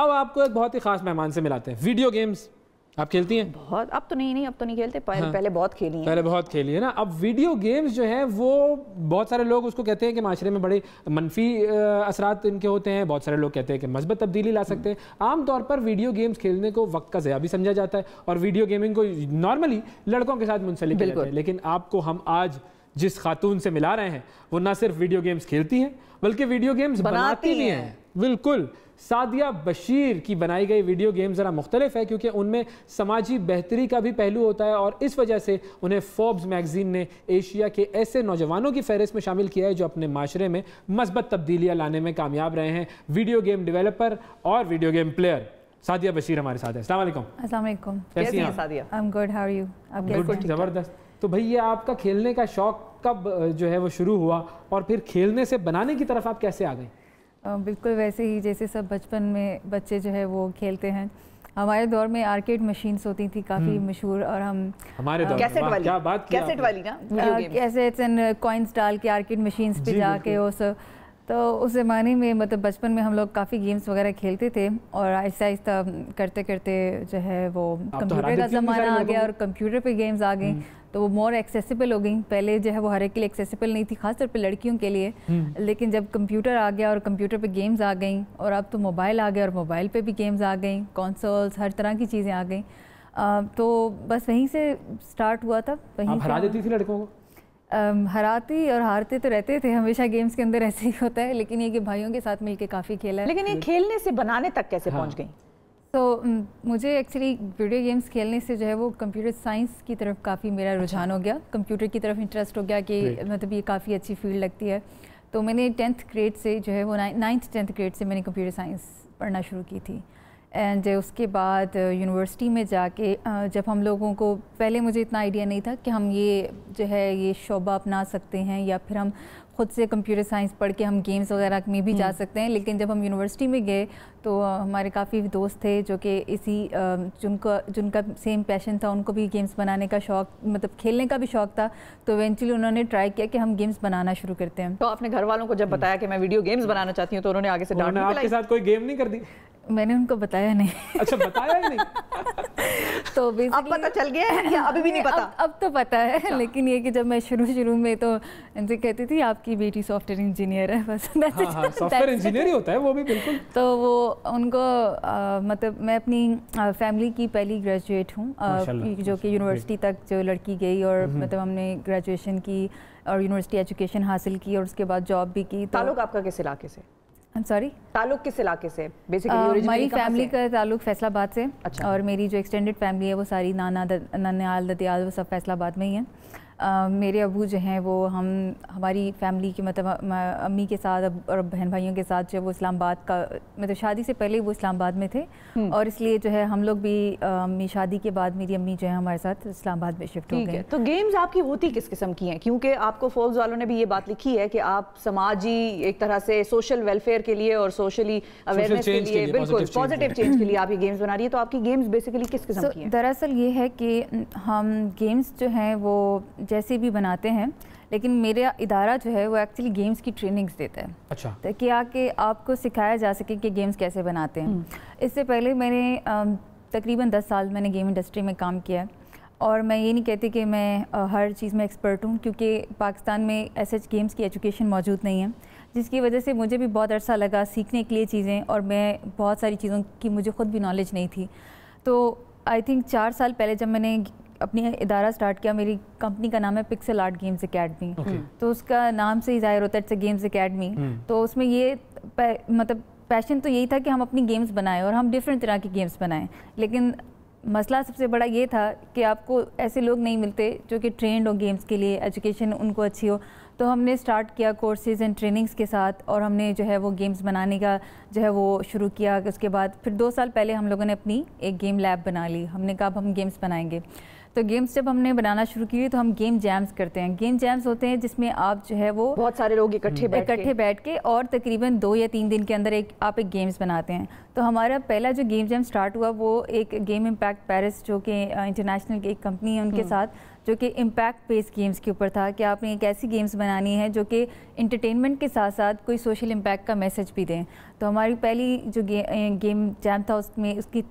अब आपको एक बहुत ही खास मेहमान से मिलाते हैं। वीडियो गेम्स आप खेलती हैं? बहुत। अब तो नहीं नहीं अब तो नहीं खेलते पहले, हाँ, पहले बहुत खेली हैं। पहले बहुत खेली है ना। अब वीडियो गेम्स जो है वो बहुत सारे लोग उसको कहते हैं कि माशरे में बड़े मनफी असरात इनके होते हैं। बहुत सारे लोग कहते हैं कि मस्बत तब्दीली ला सकते हैं। आमतौर पर वीडियो गेम्स खेलने को वक्त का ज़या भी समझा जाता है और वीडियो गेमिंग को नॉर्मली लड़कों के साथ मुंसलिक है। लेकिन आपको हम आज जिस खातून से मिला रहे हैं वो ना सिर्फ़ वीडियो गेम्स खेलती हैं बल्कि वीडियो गेम्स बनाती भी हैं। बिल्कुल। सादिया बशीर की बनाई गई वीडियो गेम ज़रा मुख्तलिफ़ है क्योंकि उनमें समाजी बेहतरी का भी पहलू होता है और इस वजह से उन्हें फोर्ब्स मैगजीन ने एशिया के ऐसे नौजवानों की फहरिस्त में शामिल किया है जो अपने माशरे में मस्बत तब्दीलियाँ लाने में कामयाब रहे हैं। वीडियो गेम डिवेलपर और video game player Sadia Bashir हमारे साथ है। अस्सलाम कैसी हैं Sadia? I am good how are you आप ज़बरदस्त। तो भैया आपका खेलने का शौक कब जो है वो शुरू हुआ और फिर खेलने से बनाने की तरफ़ आप कैसे आ गए? बिल्कुल वैसे ही जैसे सब बचपन में बच्चे जो है वो खेलते हैं। हमारे दौर में आर्केड मशीन्स होती थी काफ़ी हम्म। मशहूर और हम हमारे दौर कैसेट वाली क्या बात कैसेट वाली ना कैसेट्स एंड कॉइन्स डाल के आर्केड मशीन्स पे जाके वो सब। तो उस ज़माने में मतलब बचपन में हम लोग काफ़ी गेम्स वगैरह खेलते थे और आहिस्ता आहिस्ता करते करते जो है वो कंप्यूटर तो का ज़माना आ गया और कंप्यूटर पे गेम्स आ गई। हम्म। तो वो मोर एक्सेसिबल हो गई। पहले जो है वो हर एक के लिए एक्सेसिबल नहीं थी खासतौर पे लड़कियों के लिए। हम्म। लेकिन जब कंप्यूटर आ गया और कंप्यूटर पे गेम्स आ गई और अब तो मोबाइल आ गया और मोबाइल पे भी गेम्स आ गई कॉन्सोल्स हर तरह की चीज़ें आ गई। तो बस वहीं से स्टार्ट हुआ था वहीं हरा देती थी लड़कों को? हराती और हारते तो रहते थे हमेशा गेम्स के अंदर ऐसे ही होता है। लेकिन ये कि भाइयों के साथ मिलके काफ़ी खेला है। लेकिन ये खेलने से बनाने तक कैसे हाँ। पहुँच गई? तो मुझे एक्चुअली वीडियो गेम्स खेलने से जो है वो कंप्यूटर साइंस की तरफ़ काफ़ी मेरा अच्छा। रुझान हो गया। कंप्यूटर की तरफ़ इंटरेस्ट हो गया कि मतलब ये काफ़ी अच्छी फ़ील्ड लगती है। तो मैंने टेंथ ग्रेड से जो है वो नाइन्थ टेंथ ग्रेड से मैंने कंप्यूटर साइंस पढ़ना शुरू की थी। एंड उसके बाद यूनिवर्सिटी में जाके जब हम लोगों को पहले मुझे इतना आइडिया नहीं था कि हम ये जो है ये शोबा अपना सकते हैं या फिर हम खुद से कंप्यूटर साइंस पढ़ के हम गेम्स वगैरह में भी जा हम्म। सकते हैं लेकिन जब हम यूनिवर्सिटी में गए तो हमारे काफ़ी दोस्त थे जो कि इसी जिनका जिनका सेम पैशन था उनको भी गेम्स बनाने का शौक मतलब खेलने का भी शौक था तो इवेंचुअली उन्होंने ट्राई किया कि हम गेम्स बनाना शुरू करते हैं। तो आपने घर वालों को जब बताया कि मैं वीडियो गेम्स बनाना चाहती हूँ तो उन्होंने आगे से डांट आपके साथ कोई गेम नहीं कर दी? मैंने उनको बताया नहीं। अच्छा बताया ही नहीं? तो अब पता चल गया है या अभी भी नहीं पता। अब, अब तो पता है अच्छा। लेकिन ये कि जब मैं शुरू शुरू में तो इनसे कहती थी आपकी बेटी सॉफ्टवेयर इंजीनियर है। बस सॉफ्टवेयर इंजीनियर ही होता है वो भी बिल्कुल। तो वो उनको आ, मतलब मैं अपनी फैमिली की पहली ग्रेजुएट हूँ। जो कि यूनिवर्सिटी तक जो लड़की गई और हम्म। मतलब हमने ग्रेजुएशन की और यूनिवर्सिटी एजुकेशन हासिल की और उसके बाद जॉब भी की तो आपका किस इलाके से? I'm sorry? ताल्लुक किस इलाके से? बेसिकली हमारी फैमिली का ताल्लुक फैसलाबाद से अच्छा। और मेरी जो एक्सटेंडेड फैमिली है वो सारी नाना ननियाल दतियाल वो सब फैसलाबाद में ही है। मेरे अबू जो हैं वो हम हमारी फैमिली की मतलब अम्मी के साथ अब और बहन भाइयों के साथ जो वो इस्लामाबाद का मतलब शादी से पहले वो इस्लामाबाद में थे। और इसलिए जो है हम लोग भी अम्मी शादी के बाद मेरी अम्मी जो है हमारे साथ इस्लामाबाद में शिफ्ट हो गए। तो गेम्स आपकी होती किस किस्म की हैं? क्योंकि आपको फोर्ब्स वालों ने भी ये बात लिखी है कि आप समाजी एक तरह से सोशल वेलफेयर के लिए और सोशली अवेयरनेस के लिए बिल्कुल पॉजिटिव चेंज के लिए आप ये गेम्स बना रही है। तो आपकी गेम्स बेसिकली किस किस्म की हैं? दरअसल ये है कि हम गेम्स जो हैं वो जैसे भी बनाते हैं लेकिन मेरा इदारा जो है वो एक्चुअली गेम्स की ट्रेनिंग्स देता है। अच्छा। ताकि आके आपको सिखाया जा सके कि गेम्स कैसे बनाते हैं। हम्म। इससे पहले मैंने तकरीबन दस साल मैंने गेम इंडस्ट्री में काम किया है। और मैं ये नहीं कहती कि मैं हर चीज़ में एक्सपर्ट हूँ क्योंकि पाकिस्तान में ऐसे गेम्स की एजुकेशन मौजूद नहीं है जिसकी वजह से मुझे भी बहुत अरसा लगा सीखने के लिए चीज़ें और मैं बहुत सारी चीज़ों की मुझे ख़ुद भी नॉलेज नहीं थी। तो आई थिंक चार साल पहले जब मैंने अपनी इदारा स्टार्ट किया मेरी कंपनी का नाम है पिक्सल आर्ट गेम्स अकेडमी तो उसका नाम से ही ज़ाहिर होता है इट्स गेम्स अकेडमी तो उसमें ये मतलब पैशन तो यही था कि हम अपनी गेम्स बनाएँ और हम डिफरेंट तरह की गेम्स बनाएँ। लेकिन मसला सबसे बड़ा ये था कि आपको ऐसे लोग नहीं मिलते जो कि ट्रेंड हो गेम्स के लिए एजुकेशन उनको अच्छी हो। तो हमने स्टार्ट किया कोर्सेज एंड ट्रेनिंग्स के साथ और हमने जो है वो गेम्स बनाने का जो है वो शुरू किया। उसके बाद फिर दो साल पहले हम लोगों ने अपनी एक गेम लैब बना ली। हमने कहा अब हम गेम्स बनाएँगे। तो गेम्स जब हमने बनाना शुरू किए तो हम गेम जैम्स करते हैं गेम जैम्स होते हैं जिसमें आप जो है वो बहुत सारे लोग इकट्ठे। इकट्ठे बैठ के और तकरीबन दो या तीन दिन के अंदर एक आप एक गेम्स बनाते हैं तो हमारा पहला जो गेम जैम स्टार्ट हुआ वो एक गेम इम्पैक्ट पेरिस जो कि इंटरनेशनल की एक कंपनी है उनके हम्म। साथ जो कि इम्पैक्ट बेस्ड गेम्स के ऊपर था कि आपने एक ऐसी गेम्स बनानी है जो कि इंटरटेनमेंट के साथ साथ कोई सोशल इम्पैक्ट का मैसेज भी दें तो हमारी पहली जो गे, गेम जैम था उसमें उसकी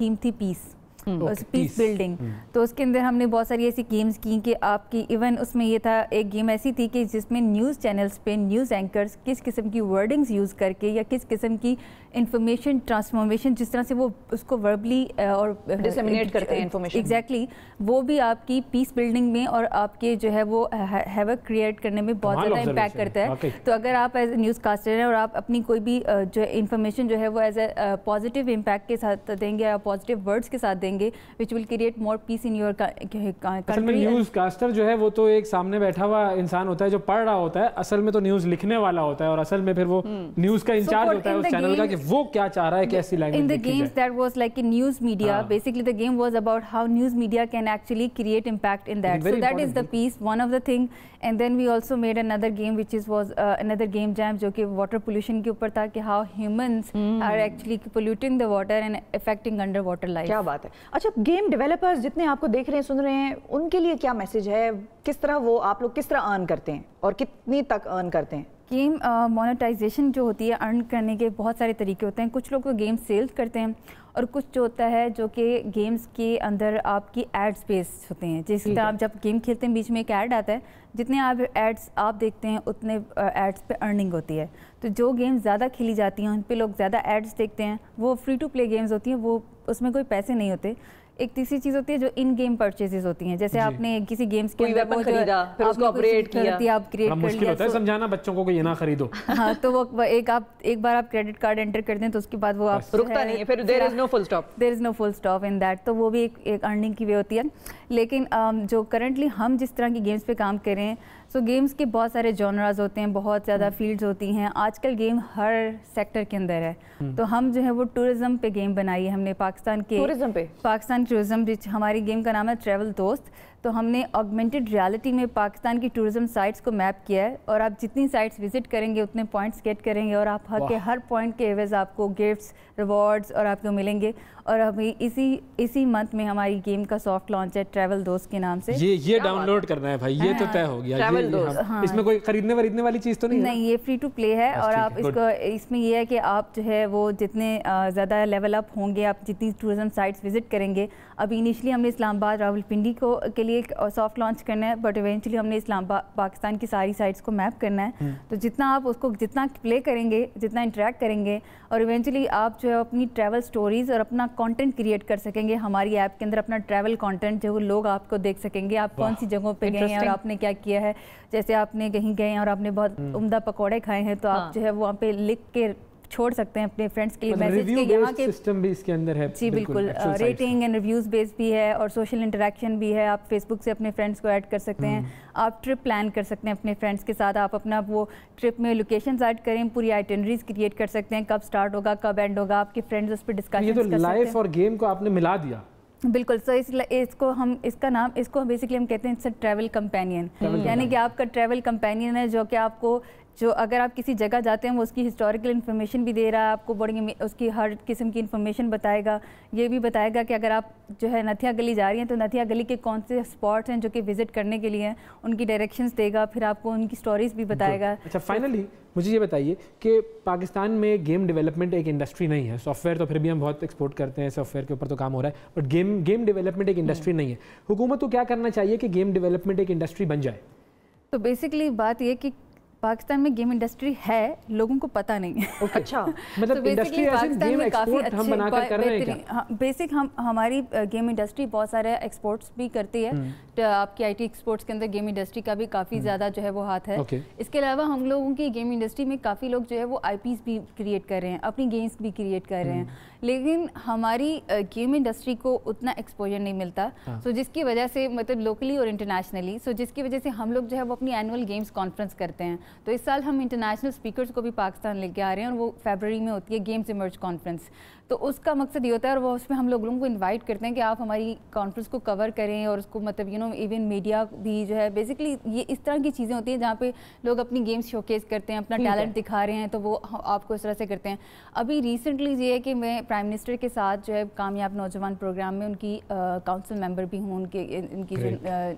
थीम थी पीस पीस बिल्डिंग हम्म। तो उसके अंदर हमने बहुत सारी ऐसी गेम्स की कि आपकी इवन उसमें ये था एक गेम ऐसी थी कि जिसमें न्यूज़ चैनल्स पे न्यूज़ एंकर्स किस किस्म की वर्डिंग्स यूज़ करके या किस किस्म की इंफॉर्मेशन ट्रांसफॉर्मेशन जिस तरह से वो उसको वर्बली और डिसमिनेट करते हैं इन्फॉर्मेशन एग्जैक्टली वो भी आपकी पीस बिल्डिंग में और आपके जो है वो हैवक क्रिएट करने में बहुत ज़्यादा इम्पैक्ट करता है। तो अगर आप एज न्यूज़ कास्टर हैं और आप अपनी कोई भी जो है इन्फॉर्मेशन जो है वो एज ए पॉजिटिव इम्पैक्ट के साथ देंगे या पॉजिटिव वर्ड्स के साथ देंगे which will create more peace in your country newscaster जो है वो तो एक सामने बैठा हुआ इंसान होता है जो पढ़ रहा होता है असल में तो न्यूज़ लिखने वाला होता है और असल में फिर वो न्यूज़ हम्म। का इंचार्ज होता है उस चैनल का कि वो क्या चाह रहा है कैसी language in the games that was like in news media basically the game was about how news media can actually create impact in that so that is the peace one of the thing and then we also made another game which is was another game jam जो कि water pollution के ऊपर था कि how humans are actually polluting the water and affecting underwater life क्या बात है। अच्छा गेम डेवलपर्स जितने आपको देख रहे हैं सुन रहे हैं उनके लिए क्या मैसेज है? किस तरह वो आप लोग किस तरह अर्न करते हैं? और कितनी तक अर्न करते हैं? गेम मोनेटाइजेशन जो होती है अर्न करने के बहुत सारे तरीके होते हैं। कुछ लोग तो गेम सेल्स करते हैं और कुछ जो होता है जो कि गेम्स के अंदर आपकी एड्स बेस्ड होते हैं। जिस तरह आप जब गेम खेलते हैं बीच में एक ऐड आता है जितने आप एड्स आप देखते हैं उतने एड्स पे अर्निंग होती है। तो जो गेम्स ज़्यादा खेली जाती हैं उन पर लोग ज़्यादा एड्स देखते हैं वो फ्री टू प्ले गेम्स होती हैं वो उसमें कोई पैसे नहीं होते। एक तीसरी चीज़ होती है जो इन गेम परचेजेस होती हैं। जैसे आपने किसी गेम्स के अंदर खरीदा फिर उसको अपग्रेड किया। अपग्रेड कर लिया होता है समझाना बच्चों को ये ना खरीदो। हाँ तो वो एक आप एक बार आप क्रेडिट कार्ड एंटर कर दें तो उसके बाद वो आप रुकता नहीं है फिर there is no full stop there is no full stop in that तो वो भी एक एक अर्निंग की वे होती है। लेकिन जो करंटली हम जिस तरह की गेम्स पे काम कर रहे हैं सो गेम्स के बहुत सारे जॉनराज होते हैं बहुत ज़्यादा फील्ड्स हम्म। होती हैं। आजकल गेम हर सेक्टर के अंदर है। हम्म। तो हम जो है वो टूरिज़्म पे गेम बनाई है हमने पाकिस्तान के टूरिज़्म पे? पाकिस्तान टूरिज़्म हमारी गेम का नाम है ट्रैवल दोस्त। तो हमने ऑगमेंटेड रियलिटी में पाकिस्तान की टूरिज़्म साइट्स को मैप किया है और आप जितनी साइट्स विज़िट करेंगे उतने पॉइंट्स गेट करेंगे और आप हर के हर पॉइंट के एवज आपको गिफ्ट्स रिवॉर्ड्स और आपको मिलेंगे। और अभी इसी इसी मंथ में हमारी गेम का सॉफ्ट लॉन्च है ट्रैवल दोस्त के नाम से। ये ये डाउनलोड करना है भाई ये तो हाँ, तय हो गया ट्रैवल दोस्त हाँ, इसमें कोई खरीदने वरीदने वाली चीज़ तो नहीं नहीं ये फ्री टू प्ले है और आप इसको इसमें ये है कि आप जो है वो जितने ज़्यादा लेवल अप होंगे आप जितनी टूरिज़्म साइट्स विज़िट करेंगे। अभी इनिशली हमने इस्लामाबाद रावलपिंडी को के लिए एक सॉफ्ट लॉन्च करना है बट इवेंचुअली हमने इस्लामाबाद पाकिस्तान की सारी साइट्स को मैप करना है हम्म। तो जितना आप उसको जितना प्ले करेंगे जितना इंटरेक्ट करेंगे और इवेंचुअली आप जो है अपनी ट्रैवल स्टोरीज़ और अपना कंटेंट क्रिएट कर सकेंगे हमारी ऐप के अंदर अपना ट्रैवल कंटेंट जो लोग आपको देख सकेंगे आप कौन सी जगहों पे गए हैं और आपने क्या किया है जैसे आपने कहीं गए हैं और आपने बहुत हम्म। उम्दा पकौड़े खाए हैं तो आप हाँ। जो है वहाँ पे लिख के छोड़ सकते हैं अपने फ्रेंड्स के लिए मैसेज के यहाँ के सिस्टम भी इसके अंदर है जी बिल्कुल रेटिंग एंड रिव्यूज़ बेस भी है और सोशल इंटरेक्शन भी है आप फेसबुक से अपने फ्रेंड्स को ऐड कर सकते हैं हम्म। आप ट्रिप प्लान कर सकते हैं अपने फ्रेंड्स के साथ आप अपना वो ट्रिप में लोकेशन ऐड करें पूरी आइटनरीज क्रिएट कर सकते हैं कब स्टार्ट होगा कब एंड होगा आपके फ्रेंड्स उस पर डिस्कशन लाइफ और गेम को आपने मिला दिया। बिल्कुल सो इस इसको हम इसका नाम इसको बेसिकली हम कहते हैं इट्स ट्रैवल कंपेनियन यानी कि आपका ट्रैवल कंपेनियन है जो कि आपको जो अगर आप किसी जगह जाते हैं वो उसकी हिस्टोरिकल इन्फॉर्मेशन भी दे रहा है आपको बड़ी उसकी हर किस्म की इन्फॉर्मेशन बताएगा। ये भी बताएगा कि अगर आप जो है नथिया गली जा रही हैं तो नथिया गली के कौन से स्पॉट्स हैं जो कि विज़िट करने के लिए हैं उनकी डायरेक्शंस देगा फिर आपको उनकी स्टोरीज भी बताएगा। अच्छा फाइनली मुझे ये बताइए कि पाकिस्तान में गेम डेवलपमेंट एक इंडस्ट्री नहीं है। सॉफ्टवेयर तो फिर भी हम बहुत एक्सपोर्ट करते हैं सॉफ्टवेयर के ऊपर तो काम हो रहा है बट गेम गेम डेवलपमेंट एक इंडस्ट्री नहीं है। हुकूमत को क्या करना चाहिए कि गेम डेवलपमेंट एक इंडस्ट्री बन जाए? तो बेसिकली बात ये कि पाकिस्तान में गेम इंडस्ट्री है लोगों को पता नहीं है okay. अच्छा मतलब so इंडस्ट्री पाकिस्तान में काफ़ी हम बनाकर कर रहे हैं क्या? बेसिक हाँ, हम हमारी गेम इंडस्ट्री बहुत सारे एक्सपोर्ट्स भी करती है हम्म। तो आपकी आईटी एक्सपोर्ट्स के अंदर गेम इंडस्ट्री का भी काफ़ी हम्म। ज़्यादा जो है वो हाथ है okay. इसके अलावा हम लोगों की गेम इंडस्ट्री में काफ़ी लोग जो है वो आई भी क्रिएट कर रहे हैं अपनी गेम्स भी क्रिएट कर रहे हैं हम्म। लेकिन हमारी गेम इंडस्ट्री को उतना एक्सपोजर नहीं मिलता सो हाँ। जिसकी वजह से मतलब लोकली और इंटरनेशनली सो जिसकी वजह से हम लोग जो है वो अपनी एनुअल गेम्स कॉन्फ्रेंस करते हैं तो इस साल हम इंटरनेशनल स्पीकर्स को भी पाकिस्तान लेके आ रहे हैं और वो फेबररी में होती है गेम्स इमर्ज कॉन्फ्रेंस तो उसका मकसद ये होता है और वो उसमें हम लोग लोगों को इनवाइट करते हैं कि आप हमारी कॉन्फ्रेंस को कवर करें और उसको मतलब यू नो इवन मीडिया भी जो है बेसिकली ये इस तरह की चीज़ें होती हैं जहाँ पे लोग अपनी गेम्स शोकेस करते हैं अपना टैलेंट दिखा रहे हैं तो वो आपको इस तरह से करते हैं। अभी रिसेंटली ये है कि मैं प्राइम मिनिस्टर के साथ जो है कामयाब नौजवान प्रोग्राम में उनकी काउंसिल मेंबर भी हूँ उनके इनकी जो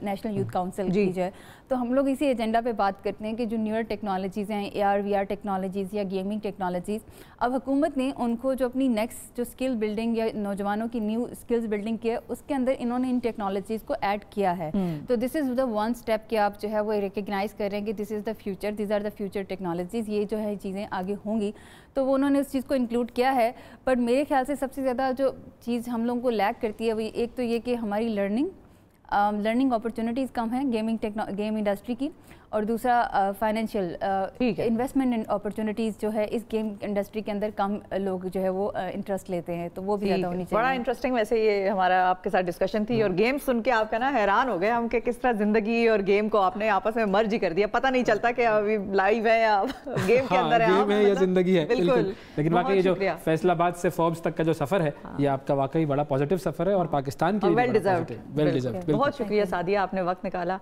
नेशनल यूथ काउंसिल की जो है। तो हम लोग इसी एजेंडा पर बात करते हैं कि जो न्यूअर टेक्नोलॉजीज़ हैं ए आर टेक्नोलॉजीज़ या गेमिंग टेक्नोलॉजीज़ अब हुकूमत ने उनको जो अपनी नेक्स्ट जो स्किल बिल्डिंग या नौजवानों की न्यू स्किल्स बिल्डिंग की है उसके अंदर इन्होंने इन टेक्नोलॉजीज़ को ऐड किया है। हम्म। तो this is the one step कि आप जो है वो रिकग्नाइज़ कर रहे हैं कि this is the future this are the future technologies ये जो है चीज़ें आगे होंगी। तो वो उन्होंने उस चीज़ को इंक्लूड किया है। बट मेरे ख्याल से सबसे ज़्यादा जो चीज़ हम लोगों को लैक करती है वो एक तो ये कि हमारी लर्निंग लर्निंग अपॉर्चुनिटीज़ कम है गेमिंग टेक्नो गेम इंडस्ट्री की। और दूसरा फाइनेंशियल इन्वेस्टमेंट अपॉर्चुनिटीज़ जो है इस गेम इंडस्ट्री के अंदर कम लोग जो है वो इंटरेस्ट लेते हैं तो वो भी ज़्यादा होनी चाहिए। बड़ा इंटरेस्टिंग वैसे ये हमारा आपके साथ डिस्कशन थी और गेम सुन के आपका ना हैरान हो गए हम कि किस तरह ज़िंदगी और गेम को आपने आपस में मर्ज कर दिया। पता नहीं चलता कि अभी लाइव है या गेम के हाँ, अंदर है या ज़िंदगी है बिल्कुल। लेकिन वाकई ये जो फैसलाबाद से फोर्ब्स तक का जो सफ़र है हाँ। ये आपका वाकई बड़ा पॉजिटिव सफ़र है और पाकिस्तान की वेल डिजर्व वेल डिजर्व बहुत शुक्रिया सादिया आपने वक्त निकाला।